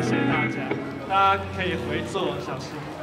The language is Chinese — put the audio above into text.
谢谢大家大家可以回坐小心。